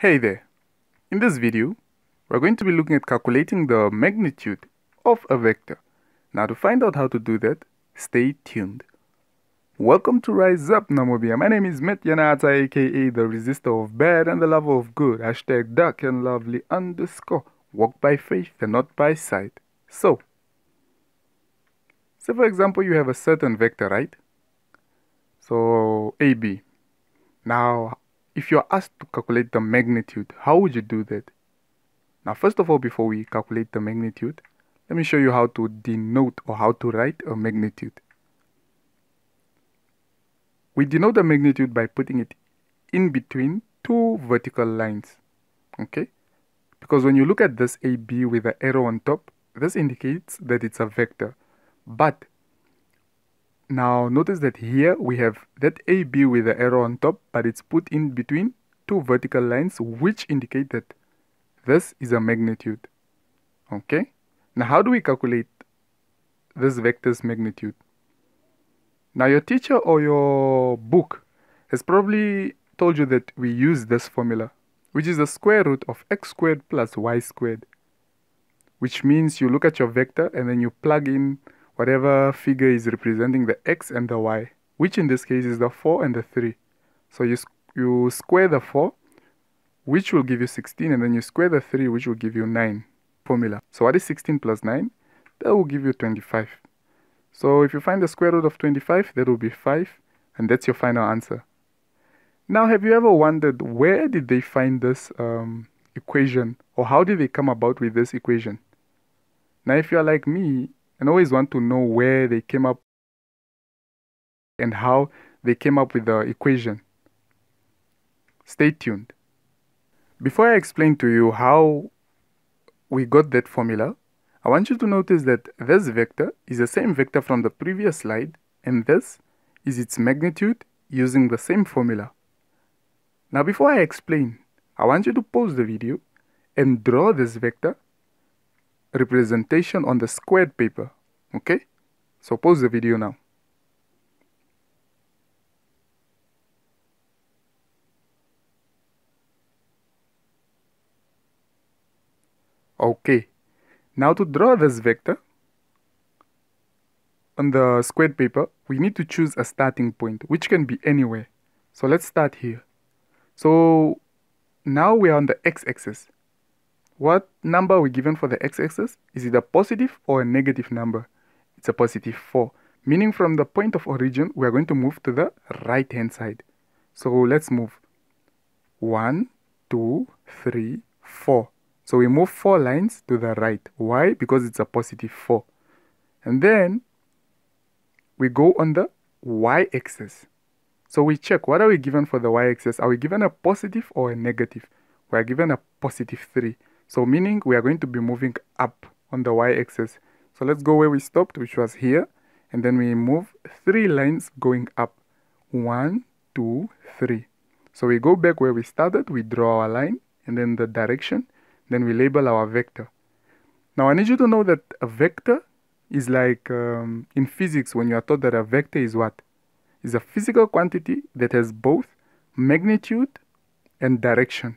Hey there! In this video, we're going to be looking at calculating the magnitude of a vector. Now to find out how to do that, stay tuned. Welcome to Raise Up Namibia. My name is Met Yanata aka the resistor of bad and the lover of good. Hashtag dark and lovely underscore. Walk by faith and not by sight. So, say for example you have a certain vector, right? So AB. Now if you're asked to calculate the magnitude, how would you do that? Now, first of all, before we calculate the magnitude, let me show you how to denote or how to write a magnitude. We denote the magnitude by putting it in between two vertical lines, okay? Because when you look at this AB with the arrow on top, this indicates that it's a vector. But now notice that here we have that AB with the arrow on top, but it's put in between two vertical lines which indicate that this is a magnitude. Okay? Now how do we calculate this vector's magnitude? Now your teacher or your book has probably told you that we use this formula, which is the square root of x squared plus y squared, which means you look at your vector and then you plug in whatever figure is representing the x and the y, which in this case is the 4 and the 3. So you, you square the 4, which will give you 16, and then you square the 3, which will give you 9 formula. So what is 16 plus 9? That will give you 25. So if you find the square root of 25, that will be 5, and that's your final answer. Now, have you ever wondered where did they find this um, equation, or how did they come about with this equation? Now, if you're like me, and always want to know where they came up and how they came up with the equation. Stay tuned. Before I explain to you how we got that formula, I want you to notice that this vector is the same vector from the previous slide and this is its magnitude using the same formula. Now before I explain, I want you to pause the video and draw this vector representation on the squared paper. Okay? So pause the video now. Okay, now to draw this vector on the squared paper, we need to choose a starting point, which can be anywhere. So let's start here. So now we are on the x-axis. What number are we given for the x-axis? Is it a positive or a negative number? It's a positive 4, meaning from the point of origin, we are going to move to the right-hand side. So let's move. 1, 2, 3, 4. So we move 4 lines to the right. Why? Because it's a positive 4. And then we go on the y-axis. So we check what are we given for the y-axis? Are we given a positive or a negative? We are given a positive 3. So meaning we are going to be moving up on the y-axis. So let's go where we stopped, which was here. And then we move three lines going up. One, two, three. So we go back where we started, we draw our line, and then the direction, then we label our vector. Now I need you to know that a vector is like um, in physics when you are taught that a vector is what? Is a physical quantity that has both magnitude and direction.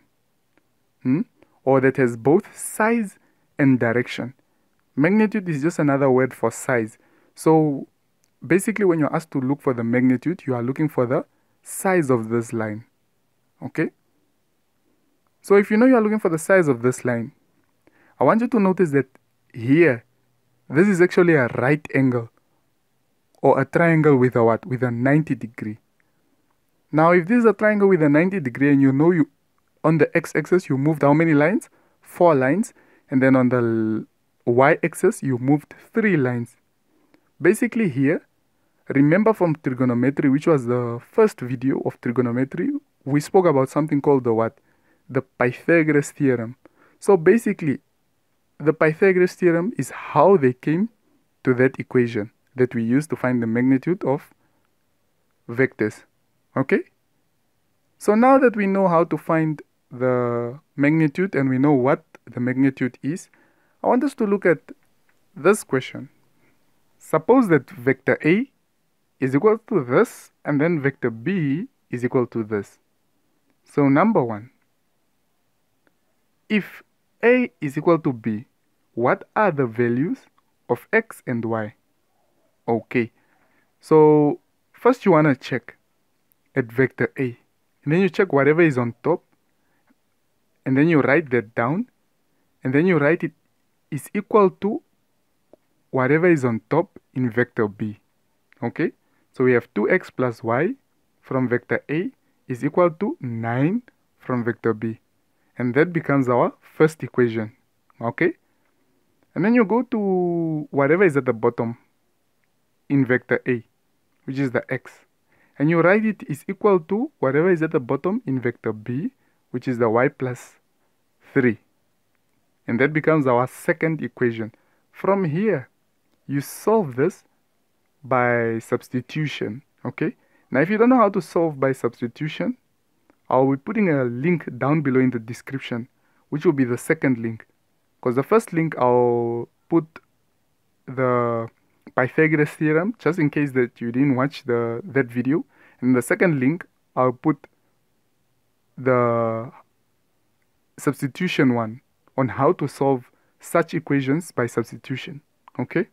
Hmm? Or that has both size and direction. Magnitude is just another word for size. So basically when you're asked to look for the magnitude, you are looking for the size of this line. Okay? So if you know you are looking for the size of this line, I want you to notice that here, this is actually a right angle or a triangle with a what? With a 90 degree. Now, if this is a triangle with a 90 degree and you know you on the x-axis you moved how many lines? Four lines. And then on the y-axis you moved three lines. Basically here, remember from trigonometry, which was the first video of trigonometry, we spoke about something called the what? The Pythagoras theorem. So basically, the Pythagoras theorem is how they came to that equation that we use to find the magnitude of vectors. Okay? So now that we know how to find the magnitude and we know what the magnitude is, I want us to look at this question. Suppose that vector A is equal to this and then vector B is equal to this. So number one, if A is equal to B, what are the values of X and Y? Okay, so first you want to check at vector A. And then you check whatever is on top. And then you write that down. And then you write it is equal to whatever is on top in vector B. Okay, so we have 2x plus y from vector A is equal to 9 from vector B. And that becomes our first equation. Okay, and then you go to whatever is at the bottom in vector A, which is the x. And you write it is equal to whatever is at the bottom in vector B, which is the y plus 3. And that becomes our second equation. From here, you solve this by substitution, okay? Now, if you don't know how to solve by substitution, I'll be putting a link down below in the description, which will be the second link. Because the first link, I'll put the Pythagoras theorem, just in case that you didn't watch the that video. And the second link, I'll put the substitution one on how to solve such equations by substitution. Okay?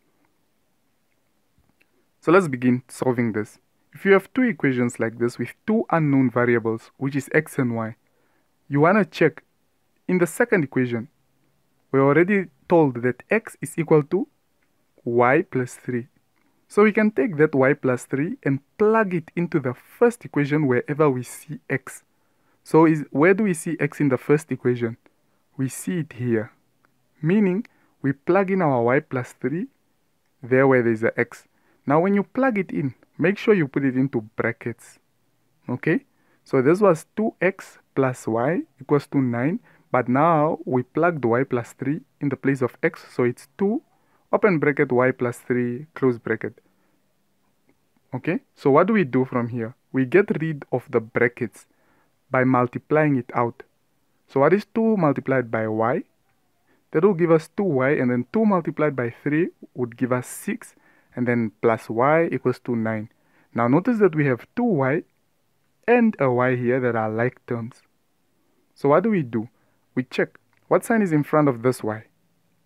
So let's begin solving this. If you have two equations like this with two unknown variables, which is x and y, you want to check in the second equation, we're already told that x is equal to y plus 3. So we can take that y plus 3 and plug it into the first equation wherever we see x. So is, where do we see x in the first equation? We see it here. Meaning, we plug in our y plus 3 there where there is a x. Now when you plug it in, make sure you put it into brackets. Okay? So this was 2x plus y equals to 9. But now we plug the y plus 3 in the place of x. So it's 2 open bracket y plus 3 close bracket. Okay, so what do we do from here? We get rid of the brackets by multiplying it out. So what is 2 multiplied by y? That will give us 2y and then 2 multiplied by 3 would give us 6 and then plus y equals to 9. Now notice that we have 2y and a y here that are like terms. So what do we do? We check what sign is in front of this y.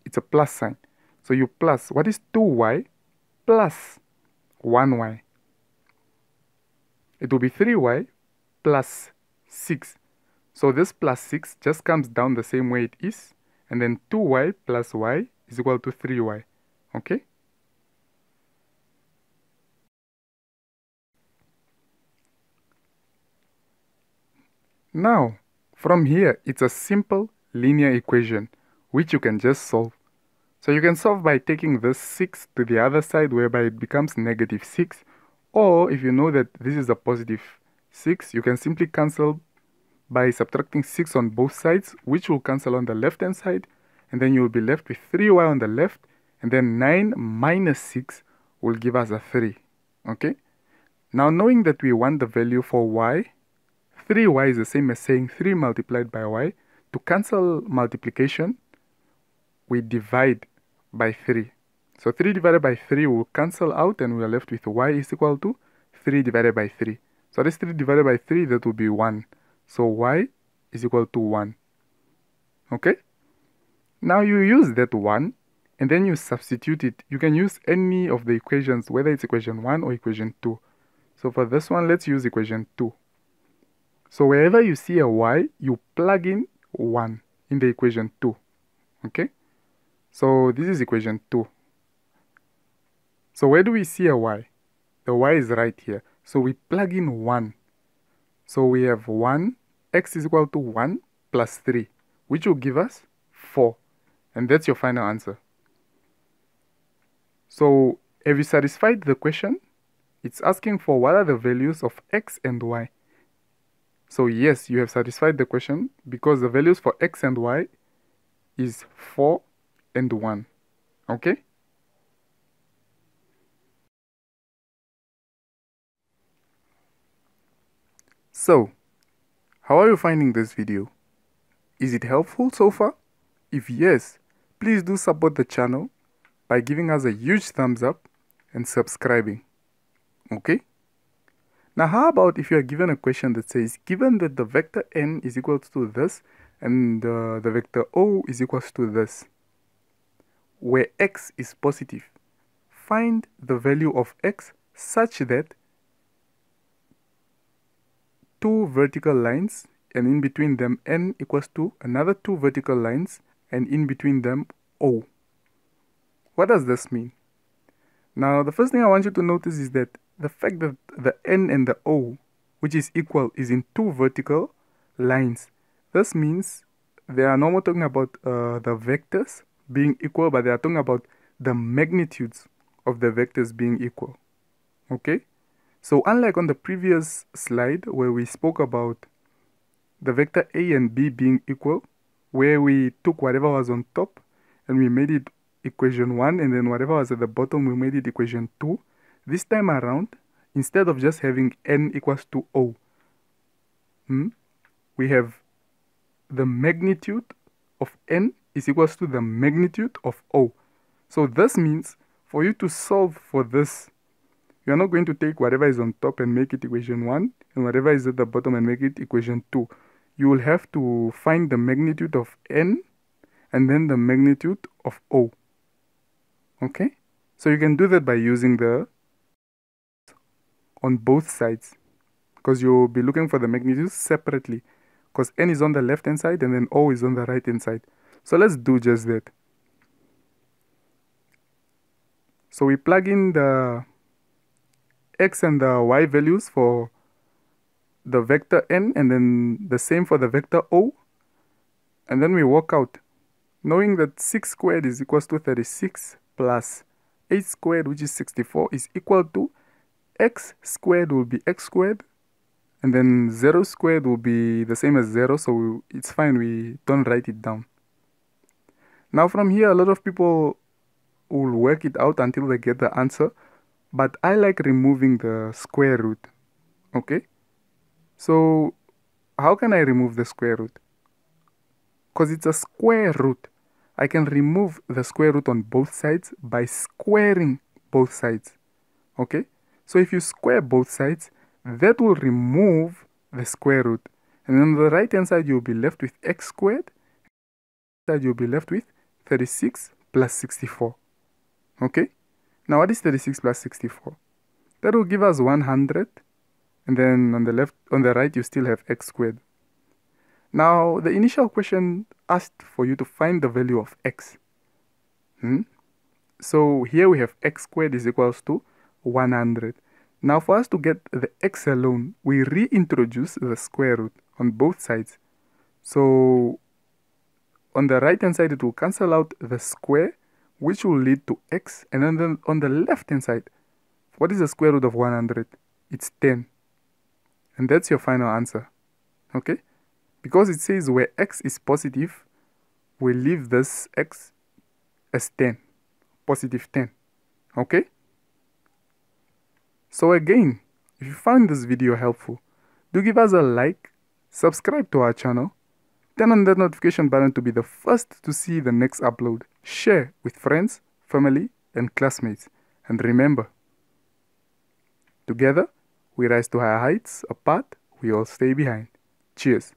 It's a plus sign. So you plus, what is 2y plus 1y? It will be 3y plus 6. So this plus 6 just comes down the same way it is. And then 2y plus y is equal to 3y. Okay? Now, from here, it's a simple linear equation which you can just solve. So you can solve by taking this 6 to the other side whereby it becomes negative 6 or if you know that this is a positive 6 you can simply cancel by subtracting 6 on both sides which will cancel on the left hand side and then you will be left with 3y on the left and then 9 minus 6 will give us a 3 okay now knowing that we want the value for y 3y is the same as saying 3 multiplied by y to cancel multiplication we divide by 3. So 3 divided by 3 will cancel out and we are left with y is equal to 3 divided by 3. So this 3 divided by 3, that will be 1. So y is equal to 1. Okay? Now you use that 1 and then you substitute it. You can use any of the equations, whether it's equation 1 or equation 2. So for this one, let's use equation 2. So wherever you see a y, you plug in 1 in the equation 2. Okay? So this is equation 2. So where do we see a y? The y is right here. So we plug in 1. So we have 1, x is equal to 1 plus 3, which will give us 4. And that's your final answer. So have you satisfied the question? It's asking for what are the values of x and y. So yes, you have satisfied the question because the values for x and y is 4 and 1 okay so how are you finding this video is it helpful so far if yes please do support the channel by giving us a huge thumbs up and subscribing okay now how about if you are given a question that says given that the vector n is equal to this and uh, the vector O is equal to this, where x is positive. Find the value of x such that two vertical lines and in between them n equals to another two vertical lines and in between them O. What does this mean? Now the first thing I want you to notice is that the fact that the n and the O which is equal is in two vertical lines. This means they are no more talking about uh, the vectors being equal, but they are talking about the magnitudes of the vectors being equal. Okay? So unlike on the previous slide where we spoke about the vector A and B being equal, where we took whatever was on top and we made it equation 1 and then whatever was at the bottom we made it equation 2. This time around, instead of just having n equals to O, hmm, we have the magnitude of n is equals to the magnitude of O. So this means for you to solve for this, you are not going to take whatever is on top and make it equation 1 and whatever is at the bottom and make it equation 2. You will have to find the magnitude of n and then the magnitude of O. Okay? So you can do that by using the on both sides because you'll be looking for the magnitudes separately because n is on the left hand side and then O is on the right hand side. So let's do just that. So we plug in the x and the y values for the vector n and then the same for the vector O. And then we work out knowing that 6 squared is equals to 36 plus 8 squared which is 64 is equal to x squared will be x squared. And then 0 squared will be the same as 0 so it's fine we don't write it down. Now from here a lot of people will work it out until they get the answer but I like removing the square root okay so how can I remove the square root because it's a square root I can remove the square root on both sides by squaring both sides okay so if you square both sides, that will remove the square root. And on the right hand side, you'll be left with x squared. Side you'll be left with 36 plus 64. Okay? Now what is 36 plus 64? That will give us 100. And then on the left, on the right, you still have x squared. Now, the initial question asked for you to find the value of x. Hmm? So here we have x squared is equals to 100. Now for us to get the x alone, we reintroduce the square root on both sides. So on the right hand side, it will cancel out the square, which will lead to x. And then on the left hand side, what is the square root of 100? It's 10. And that's your final answer. Okay? Because it says where x is positive, we leave this x as 10. Positive 10. Okay? So again, if you found this video helpful, do give us a like, subscribe to our channel, turn on that notification button to be the first to see the next upload, share with friends, family, and classmates. And remember, together we rise to higher heights, apart we all stay behind. Cheers.